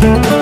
thank